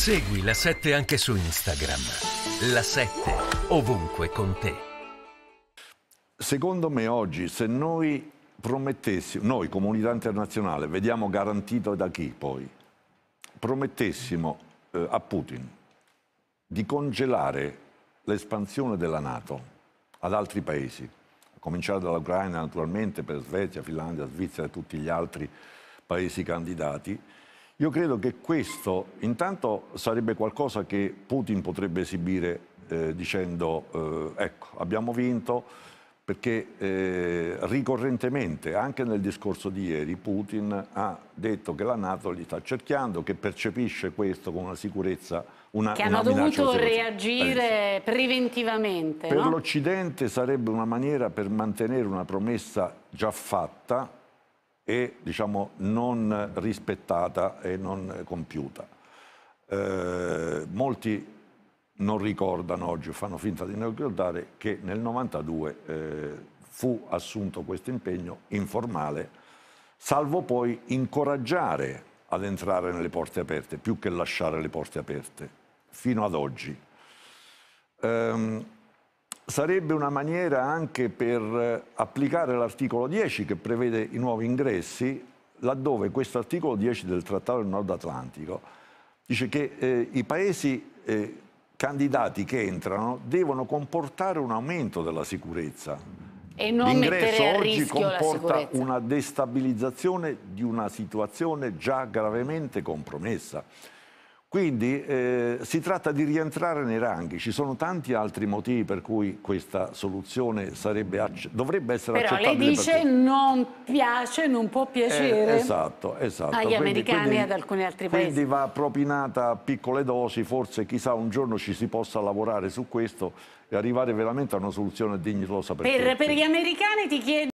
Segui la 7 anche su Instagram. La 7 ovunque con te. Secondo me oggi se noi promettessimo, noi comunità internazionale, vediamo garantito da chi poi, promettessimo eh, a Putin di congelare l'espansione della Nato ad altri paesi, a cominciare dall'Ucraina naturalmente per Svezia, Finlandia, Svizzera e tutti gli altri paesi candidati, io credo che questo intanto sarebbe qualcosa che Putin potrebbe esibire eh, dicendo eh, ecco abbiamo vinto perché eh, ricorrentemente anche nel discorso di ieri Putin ha detto che la Nato li sta cerchiando, che percepisce questo con una sicurezza una, che hanno dovuto reagire preventivamente. Per no? l'Occidente sarebbe una maniera per mantenere una promessa già fatta e diciamo, non rispettata e non compiuta. Eh, molti non ricordano oggi, fanno finta di non ricordare, che nel 92 eh, fu assunto questo impegno informale, salvo poi incoraggiare ad entrare nelle porte aperte, più che lasciare le porte aperte, fino ad oggi. Um, sarebbe una maniera anche per eh, applicare l'articolo 10 che prevede i nuovi ingressi, laddove questo articolo 10 del Trattato del Nord Atlantico dice che eh, i paesi eh, candidati che entrano devono comportare un aumento della sicurezza. E non mettere a oggi comporta una destabilizzazione di una situazione già gravemente compromessa. Quindi eh, si tratta di rientrare nei ranghi, ci sono tanti altri motivi per cui questa soluzione sarebbe, dovrebbe essere Però accettabile. Però lei dice non piace, non può piacere eh, esatto, esatto. agli quindi, americani quindi, e ad alcuni altri paesi. Quindi va propinata a piccole dosi, forse chissà un giorno ci si possa lavorare su questo e arrivare veramente a una soluzione dignitosa per, per, per gli americani ti chiedo